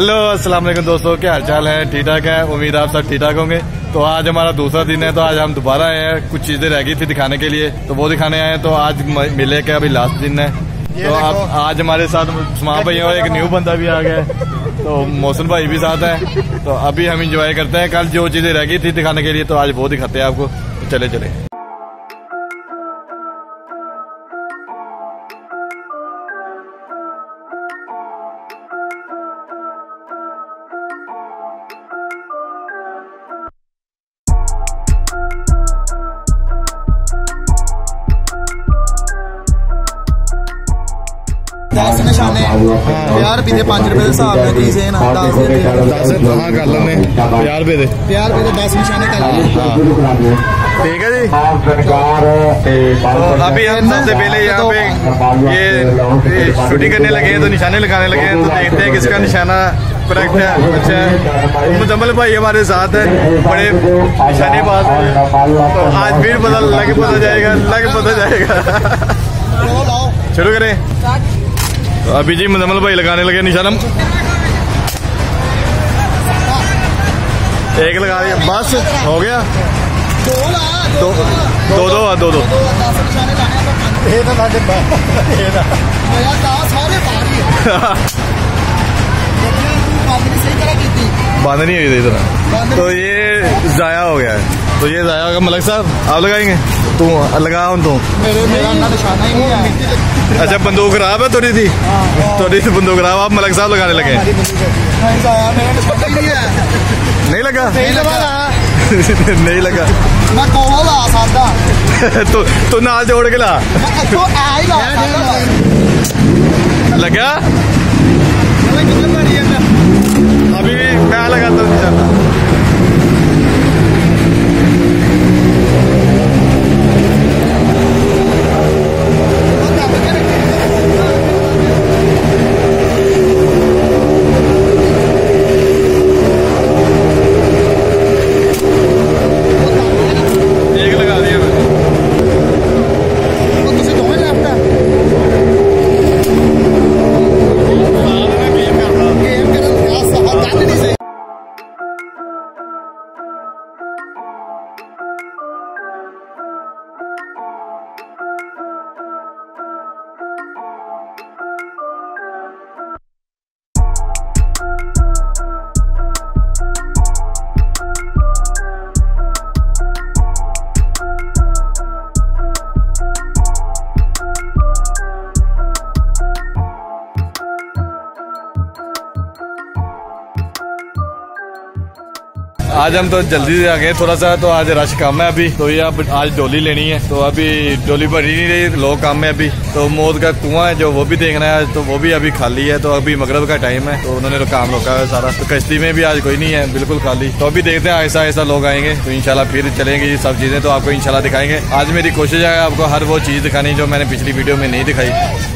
Hello अस्सलाम वालेकुम दोस्तों क्या हाल चाल है? ठीक ठाक है? उम्मीद आप सब ठीक ठाक होंगे। तो आज हमारा दूसरा दिन है तो आज हम दोबारा आए हैं कुछ चीज़ें रह गई थी दिखाने के लिए। तो वो दिखाने आए हैं तो आज मिले के अभी लास्ट दिन है? तो आप आज हमारे साथ उस्मान भाई और एक न्यू बंदा भी आ गया है। तो मौसम भाई भी साथ है। तो अभी हम इंजॉय करते हैं। कल जो चीज़ें रह गई थी दिखाने के लिए तो आज वो दिखाते हैं आपको। तो चले चले। ਦੇ 5 ਰੁਪਏ ਦੇ ਹਿਸਾਬ ਨਾਲ ਕੀ ਆ? 10 ਦੇ ਕਰ 50 ਰੁਪਏ ਦੇ। 50 ਰੁਪਏ ਦੇ 10 ਨਿਸ਼ਾਨੇ ਕਰ शूटिंग करने लगे तो निशाने लगाने लगे तो देखते हैं किसका निशाना करेक्ट है अच्छा है मुजम्मल भाई हमारे साथ है बड़े निशानेबाज तो आज भी पता लग पता जाएगा लग पता जाएगा शुरू करें तो अभी जी मुजम्मल भाई लगाने लगे निशानम। एक लगा दिया। बस हो गया? दो दो दो दो दो। बंद नहीं हुई थी। इतना तो ये जाया हो गया है। तो ये जाया होगा मलक साहब। आप लगाएँगे? तू लगा हूँ तू। मेरे मेरा ना निशाना ही नहीं है अच्छा बंदूक खराब है थोड़ी थी थोड़ी सी बंदूक खराब आप मलक साहब लगाने लगे नहीं लगा? नहीं लगा। नहीं लगा। मैं कोवा ला सादा। तू तू नाल जोड़ के ला। तू आ ही ला लगा? अभी क्या लगाता। हूँ आज हम तो जल्दी से आ गए, थोड़ा सा तो आज रश कम है अभी तो ये अब आज डोली लेनी है तो अभी डोली भरी नहीं रही, लोग कम है अभी तो मौत का कुआँ है, जो वो भी देखना है आज तो वो भी अभी खाली है तो अभी मगरब का टाइम है तो उन्होंने काम रोका है सारा तो कश्ती में भी आज कोई नहीं है, बिल्कुल खाली तो अभी देखते हैं, ऐसा ऐसा लोग आएँगे तो इनशाला फिर चलेंगे, ये सब चीज़ें तो आपको इनशाला दिखाएँगे। आज मेरी कोशिश है आपको हर वो चीज़ दिखानी जो मैंने पिछली वीडियो में नहीं दिखाई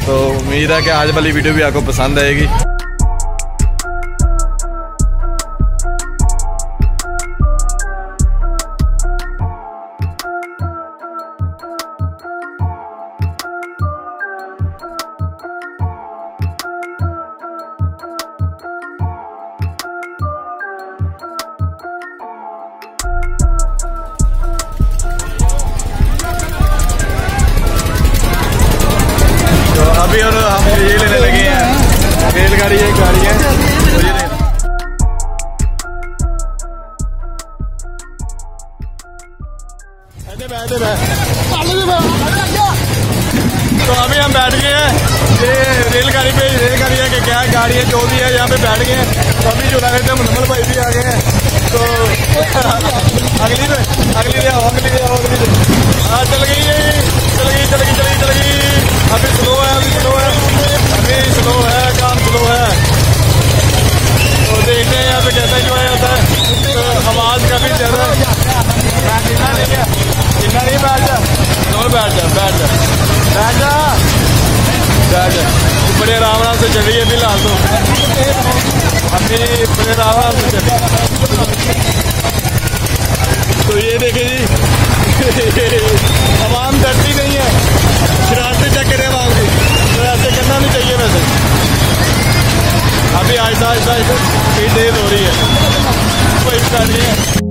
तो उम्मीद है कि आज वाली वीडियो भी आपको पसंद आएगी। रेलगाड़ी एक गाड़ी है। तो अभी हम बैठ गए हैं। ये रेलगाड़ी पे, रेलगाड़ी है कि क्या गाड़ी है, जो भी है, यहाँ पे बैठ गए हैं। तो अभी जो लगे थे मुनमल भाई भी आ गए हैं। बड़े आराम आराम से चली है फ़िलहाल तो अभी बड़े आराम आराम से चली तो ये देखे जी आवाम डरती नहीं है शरारतें चेक करें आवाम की तो ऐसे करना नहीं चाहिए वैसे अभी आहिस्ता आहिस्ता आहिस्ता तेज हो रही है कोई रही है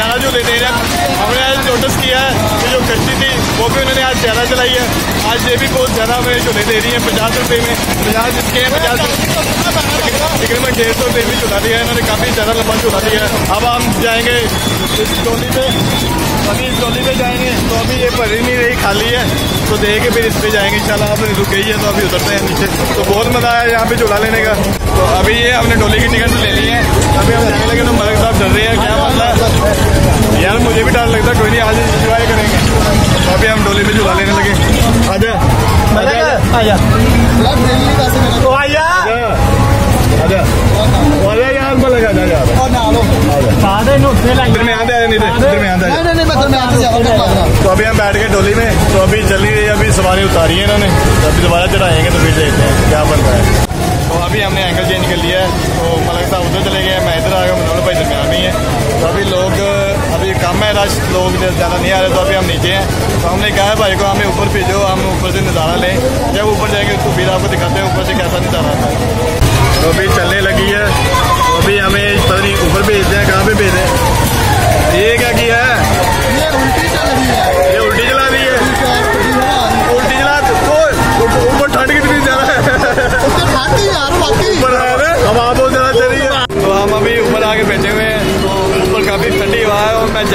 ज़्यादा जो लेते हैं, हमने आज नोटिस किया है कि जो कश्ती थी, वो भी उन्होंने आज ज़्यादा चलाई है। आज ये भी बहुत ज़्यादा हमें झूले दे रही है, पचास रुपए में। पचास इसके हैं, पचास। तकरीबन डेढ़ सौ रुपये भी झूला दिया है, इन्होंने काफ़ी ज़्यादा लंबा झूला दिया है। अब हम जाएँगे इस टोली पे। अभी इस टोली पे जाएँगे तो अभी ये भरी नहीं रही, खाली है। तो देख के फिर इस पे जाएँगे, इंशाल्लाह। अब रुक गई है तो अभी उतरते हैं नीचे। तो बहुत मज़ा आया यहाँ पे झूला लेने का। तो अभी ये हमने डोली की टिकट ले ली है। अभी हम जाने लगे तो मलक साहब रही है क्या मतलब यार मुझे भी डर लगता है कोई नहीं आज इंजॉय करेंगे। तो अभी हम डोली में झूला लेने लगे। आजा तो आजा। आजा। आजा। यार मलक आजा यार और ना लो इधर में आते नहीं इधर में आते नहीं नहीं नहीं मैं तो तो अभी हम बैठ गए डोली में तो अभी चली रही अभी सवारी उतारी है इन्होंने। तो अभी दोबारा चढ़ाएँगे तो फिर देखते हैं क्या बन रहा है। अभी हमने एंगल चेंज कर लिया है। तो मलक साहब उधर चले गए मैं इधर आ गया मनोहर भाई दरमियान में ही तो अभी लोग, अभी कम है रश, लोग ज़्यादा नहीं आ रहे तो अभी हम नीचे हैं। तो हमने कहा है, भाई को हमें ऊपर भेजो, हम ऊपर से नज़ारा लें। जब ऊपर जाएँगे तो फिर आपको दिखाते हैं, ऊपर से कैसा नज़ारा आता है। तो अभी चलने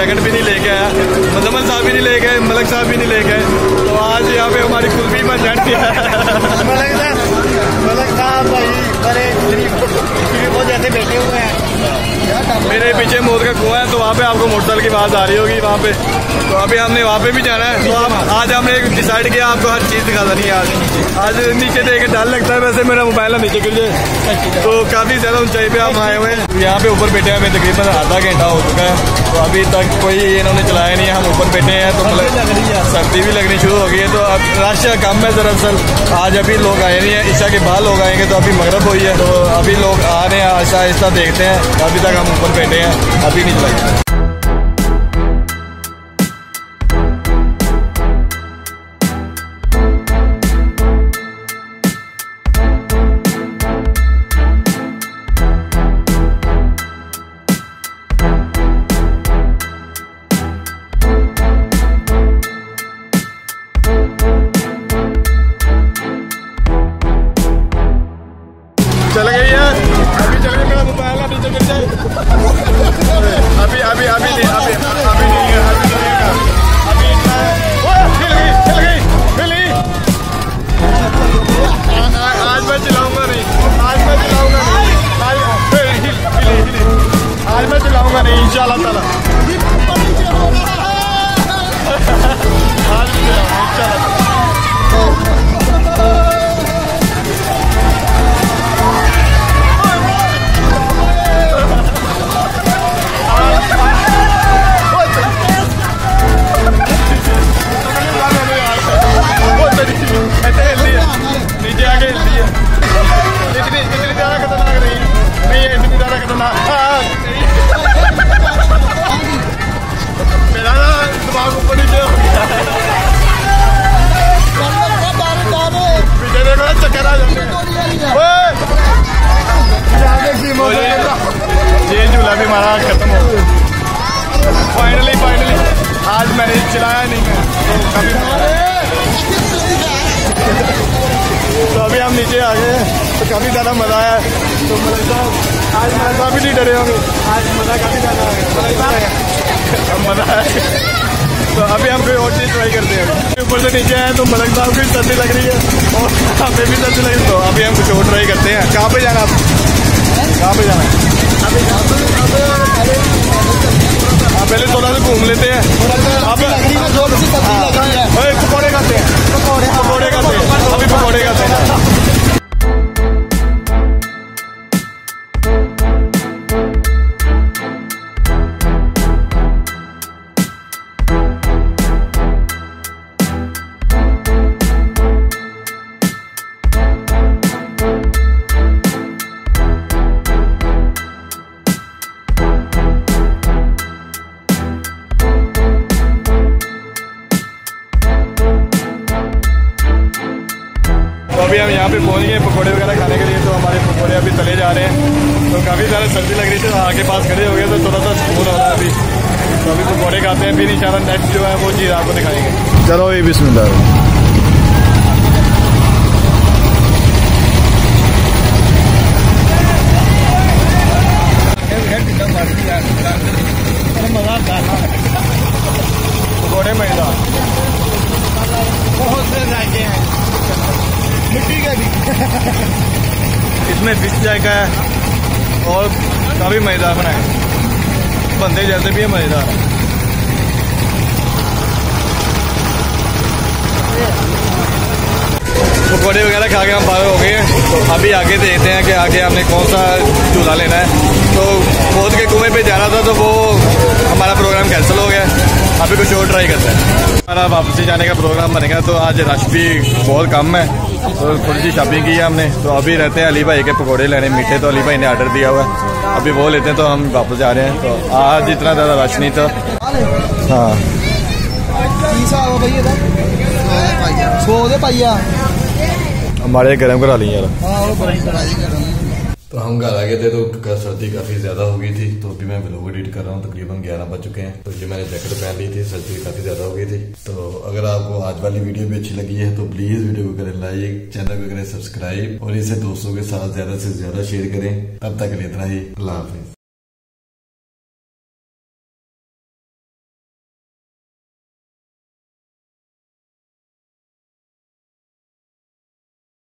जैकेट भी नहीं लेके आया मुजम्मल साहब भी नहीं लेके आए, मलक साहब भी नहीं लेके आए। तो आज यहाँ पे हमारी कुल्फी में झट दिया मलक साहब भाई, बड़े बहुत जैसे बैठे हुए हैं। मेरे पीछे मौत का कुआँ है तो वहाँ पे आपको मोटरसाइकिल की आवाज़ आ रही होगी वहाँ पे। तो अभी हमने वहाँ पे भी जाना है। तो आप, आज हमने डिसाइड किया, आपको हर चीज़ दिखा देनी है आज। आज नीचे देख के डर लगता है वैसे मेरा मोबाइल है नीचे गिर जाए तो काफ़ी ज़्यादा ऊंचाई पे हम आए हुए हैं। यहाँ पे ऊपर बैठे हमें तकरीबन आधा घंटा हो चुका है। तो अभी तक कोई इन्होंने चलाया नहीं है, हम ऊपर बैठे हैं तो मतलब सर्दी भी लगनी शुरू हो गई है। तो अब रश कम है दरअसल। आज अभी लोग आए नहीं है, ईशा के बाद लोग आएँगे तो अभी मगरब हुई है। तो अभी लोग आ रहे हैं आहिस्ता आहिस्ता देखते हैं। अभी तक हम ऊपर बैठे हैं अभी नहीं चलाई हैं! ये झूला भी हमारा खत्म हो फाइनली फाइनली आज मैंने चलाया नहीं मैं तो तो अभी हम नीचे आ गए तो काफ़ी ज़्यादा मज़ा आया तो मलिक साहब आज मलिक साहब भी नहीं डरे होंगे आज मज़ा काफ़ी ज़्यादा आया मज़ा आया तो अभी हम कोई और चीज़ ट्राई करते हैं। ऊपर से नीचे आए तो मलक साहब की सर्दी लग रही है। और हमें भी सर्दी लग रही है। तो अभी हम कुछ और ट्राई करते हैं। कहाँ पे जाना आप? कहाँ पे जाना है? हाँ पहले थोड़ा सा घूम लेते हैं। अब जा रहे हैं। तो काफ़ी ज़्यादा सर्दी लग रही थी तो आगे पास खड़े हो गए तो थोड़ा सा सुकून हो रहा है अभी। तो अभी तो पकौड़े खाते हैं, फिर इशारा नेक्स्ट जो है वो चीज़ आपको दिखाएँगे। चलो ये बिस्मिल्लाह पकौड़े मैदा बहुत से जायके हैं मिट्टी के भी इसमें फ़िश जायका है और काफ़ी मज़ेदार बनाए बंदे जैसे भी है, मज़ेदार पकौड़े वगैरह खा के हम बाहर हो गए हैं। अभी आगे देखते हैं कि आगे हमने कौन सा झूला लेना है। तो बोध के कुएँ पे जाना था तो वो हमारा प्रोग्राम कैंसिल हो गया अभी कुछ और ट्राई करते हैं। हमारा वापसी जाने का प्रोग्राम बनेगा तो आज रश भी बहुत कम है। तो थोड़ी सी शॉपिंग की है हमने। तो अभी रहते हैं अली भाई के पकौड़े लेने मीठे तो अली भाई ने ऑर्डर दिया हुआ है। अभी वो लेते हैं तो हम वापस जा रहे हैं। तो आज इतना ज़्यादा रश नहीं था। हाँ। भैया सौ दे पाइया हमारे गर्म करा ली यार। तो हम घर आ गए थे तो सर्दी काफ़ी ज़्यादा हो गई थी तो अभी मैं ब्लॉग एडिट कर रहा हूँ, तकरीबन 11 बज चुके हैं। तो ये मैंने जैकेट पहन ली थी, सर्दी काफ़ी ज़्यादा हो गई थी। तो अगर आपको आज वाली वीडियो भी अच्छी लगी है तो प्लीज़ वीडियो को करें लाइक चैनल को करें सब्सक्राइब और इसे दोस्तों के साथ ज़्यादा से ज़्यादा शेयर करें। तब तक इतना ही। अल्लाह हाफिज।